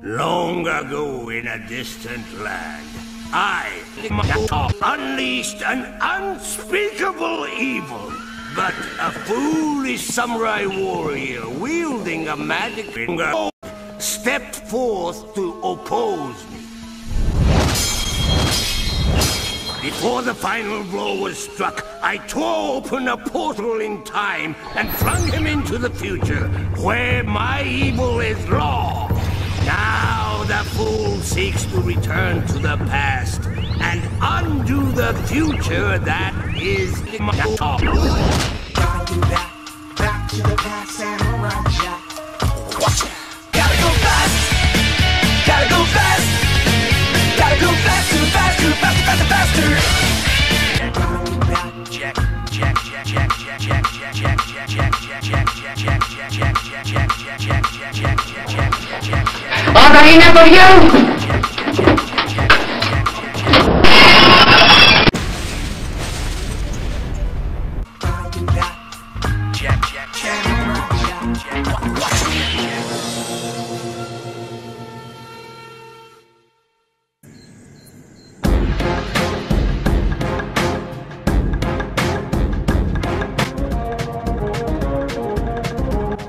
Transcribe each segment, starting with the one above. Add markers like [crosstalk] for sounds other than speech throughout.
Long ago in a distant land, I unleashed an unspeakable evil. But a foolish samurai warrior wielding a magic finger stepped forth to oppose me. Before the final blow was struck, I tore open a portal in time and flung him into the future, where my evil is law. Now the fool seeks to return to the past and undo the future that is my Gotta do that. Back to the past, samurai jack. All right, now for you.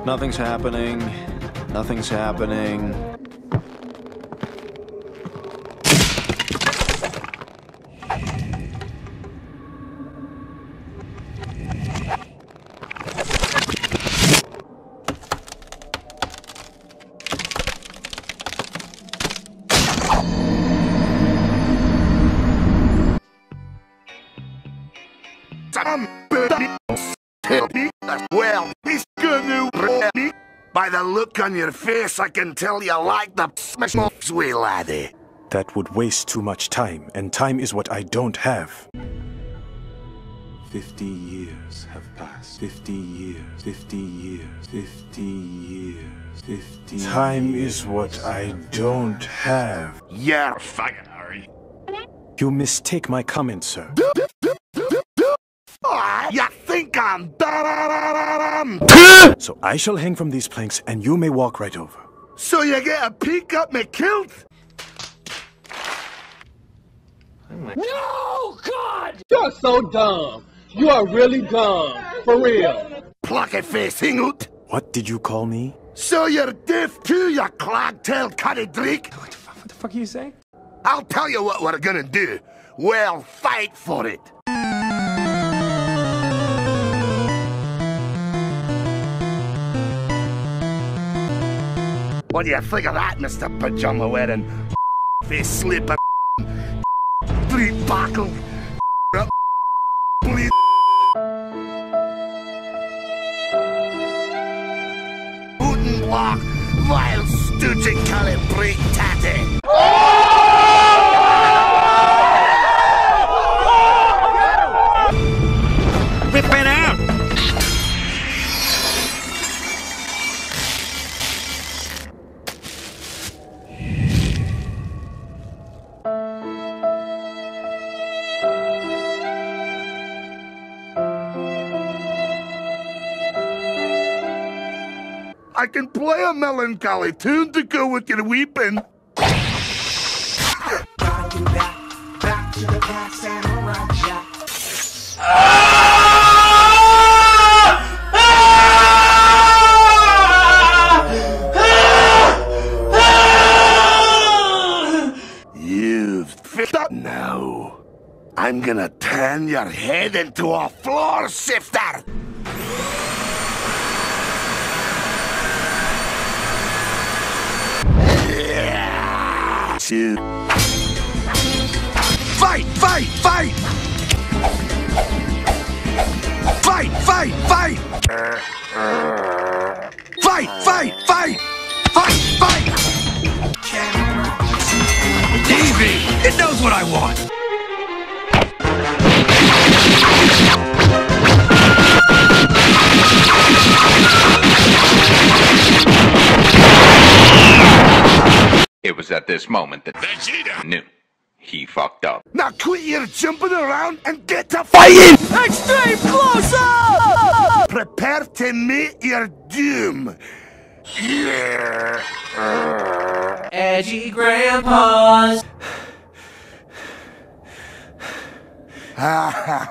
Nothing's happening. Nothing's happening. By the look on your face, I can tell you like the smash wee laddie. That would waste too much time, and time is what I don't have. Fifty years have passed. Fifty years. Fifty years. Fifty years. Fifty. Time is what I don't have. You're fucking hurry. You mistake my comment, sir. Ah, you think I'm da-da-da-da-dum? So I shall hang from these planks, and you may walk right over. So you get a peek up me kilt? No, God! You're so dumb. You are really dumb. For real. Plucky face hingoot. What did you call me? So you're deaf too, you clag-tailed cuddy dreek? What the fuck are you saying? I'll tell you what we're gonna do. We'll fight for it. What do you think of that, Mr. Pajama wearing? [laughs] Face slipper, three [laughs] buckle, [laughs] bleed. Wooden block, vile stooging calibrate tatty. Can play a melancholy tune to go with your weeping. You've up now. I'm gonna turn your head into a floor sifter. shit. Fight, fight, fight! Fight, fight, fight! Fight, fight, fight! Fight, fight! Davey, it knows what I want! Was at this moment that Vegeta knew he fucked up. Now quit your jumping around and get to fighting! Extreme close up. Prepare to meet your doom. Edgy grandpas. I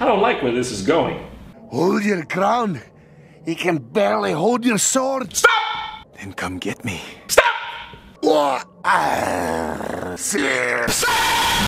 don't like where this is going. Hold your ground. You can barely hold your sword. Stop! Then come get me. Stop! Ah, sir.